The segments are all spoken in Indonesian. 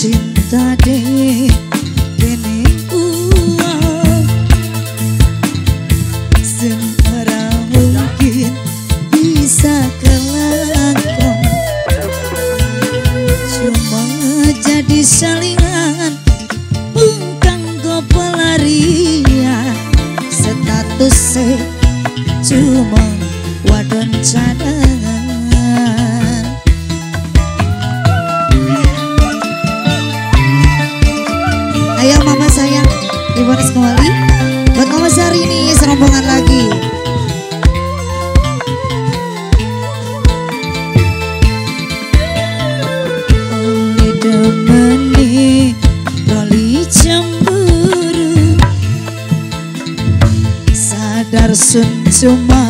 cinta dek kene uang. Sempara mungkin bisa kelakon Cuma jadi salingan bukan kau pelarian Statusnya cuma wadon cadang Dibonus kembali. Buat mama Sari ini serombongan lagi. Sun cuma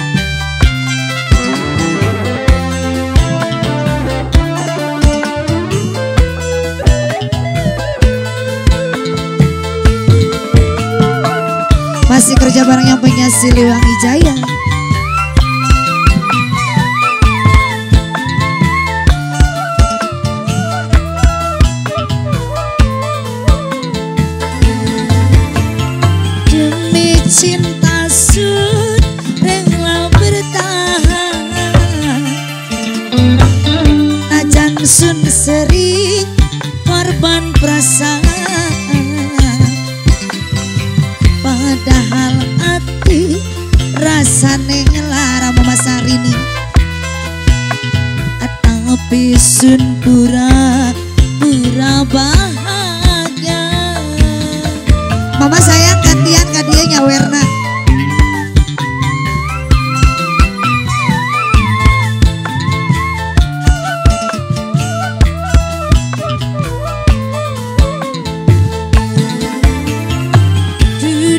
masih kerja bareng yang punya Siliwangi Jaya Demi sun Sun pura pura bahagia. Mama sayang gantian dia nyawerna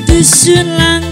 dusun langka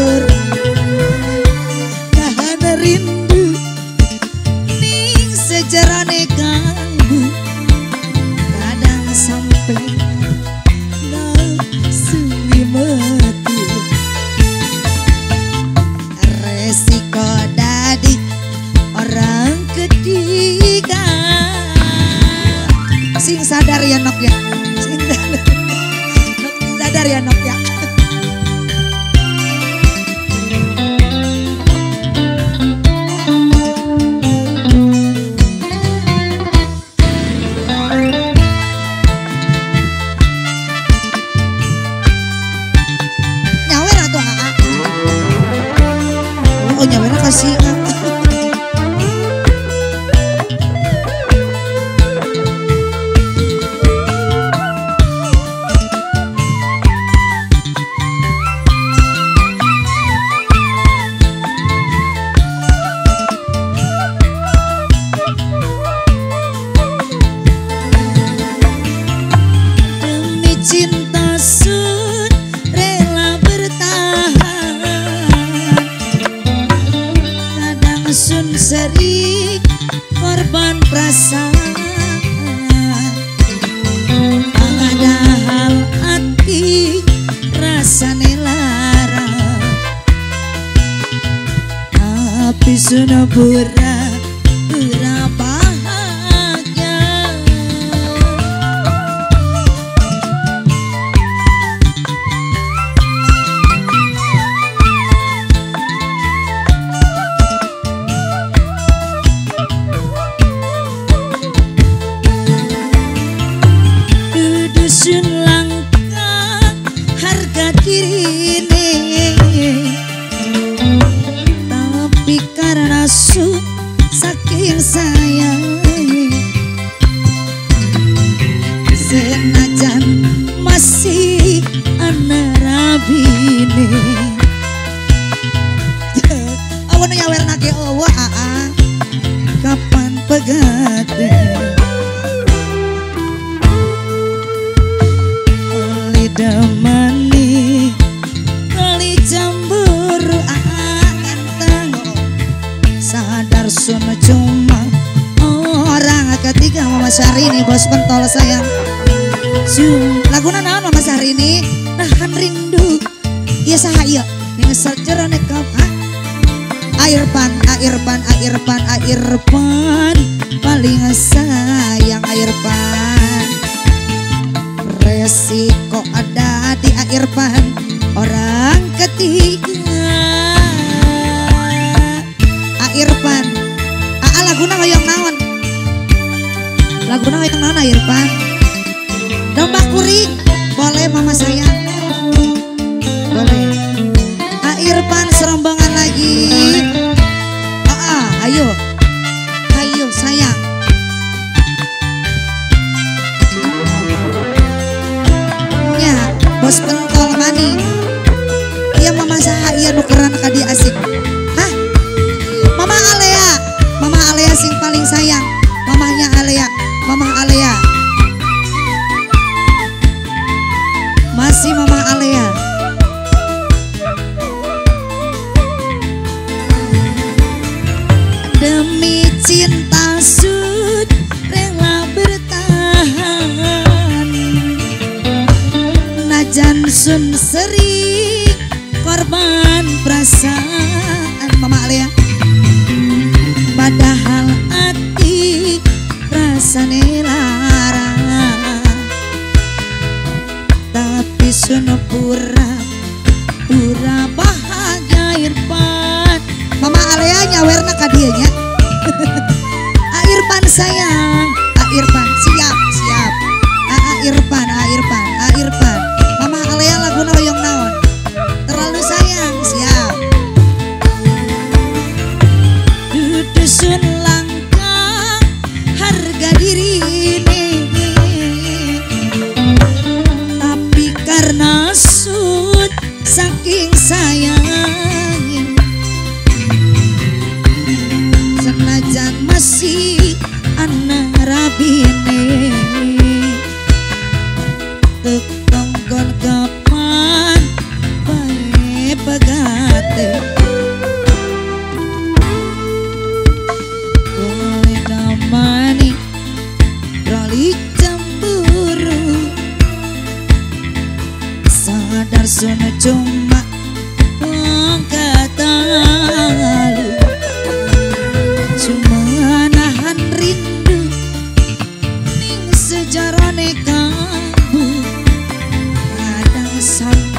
cinta sun rela bertahan. Kadang sun sering korban perasaan. Padahal hati rasane lara Tapi sudah Mama Syahrini bos pentol sayang. Zoom. Laguna naon Mama Syahrini nahan rindu. Iya sahaya ning sajero nekap air pan air pan air pan air pan. Paling sayang air pan. Resiko ada di air pan. Orang ketiga laguna hoyong naon air pan domba kuring boleh mama sayang? Boleh. Air pan serombongan lagi cinta sud rela bertahan. Najan sun sering korban perasaan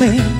sampai